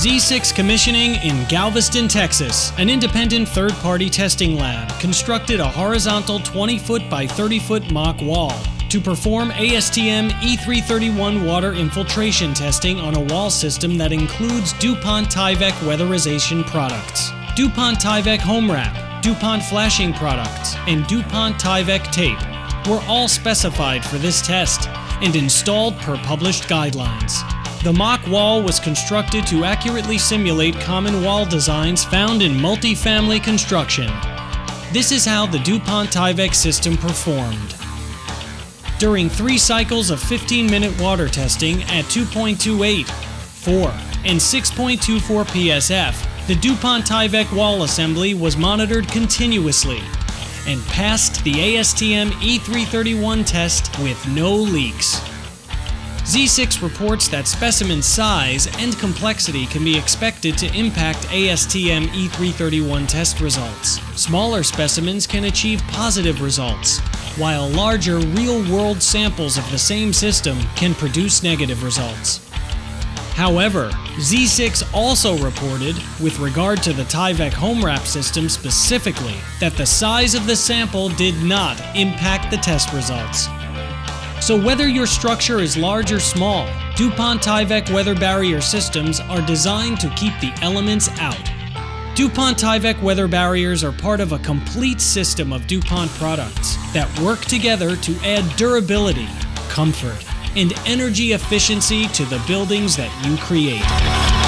Z6 Commissioning in Galveston, Texas. An independent third party testing lab constructed a horizontal 20 foot by 30 foot mock wall to perform ASTM E331 water infiltration testing on a wall system that includes DuPont Tyvek weatherization products, DuPont Tyvek home wrap, DuPont flashing products, and DuPont Tyvek tape were all specified for this test and installed per published guidelines. The mock wall was constructed to accurately simulate common wall designs found in multifamily construction. This is how the DuPont Tyvek system performed. During three cycles of 15 minute water testing at 2.28, 4, and 6.24 PSF, the DuPont Tyvek wall assembly was monitored continuously and passed the ASTM E331 test with no leaks. Z6 reports that specimen size and complexity can be expected to impact ASTM E331 test results. Smaller specimens can achieve positive results, while larger real-world samples of the same system can produce negative results. However, Z6 also reported, with regard to the Tyvek home wrap system specifically, that the size of the sample did not impact the test results. So whether your structure is large or small, DuPont Tyvek weather barrier systems are designed to keep the elements out. DuPont Tyvek weather barriers are part of a complete system of DuPont products that work together to add durability, comfort, and energy efficiency to the buildings that you create.